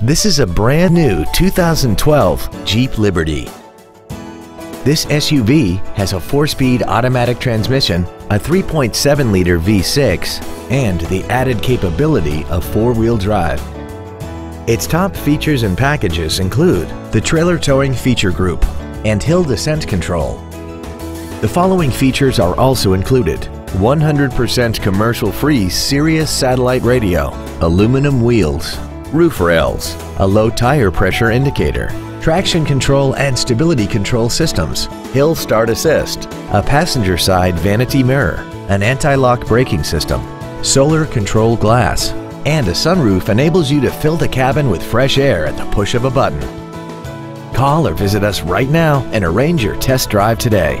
This is a brand new 2012 Jeep Liberty. This SUV has a four-speed automatic transmission, a 3.7-liter V6, and the added capability of four-wheel drive. Its top features and packages include the trailer towing feature group and hill descent control. The following features are also included 100% commercial-free Sirius satellite radio, aluminum wheels, roof rails, a low tire pressure indicator, traction control and stability control systems, hill start assist, a passenger side vanity mirror, an anti-lock braking system, solar control glass, and a sunroof enables you to fill the cabin with fresh air at the push of a button. Call or visit us right now and arrange your test drive today.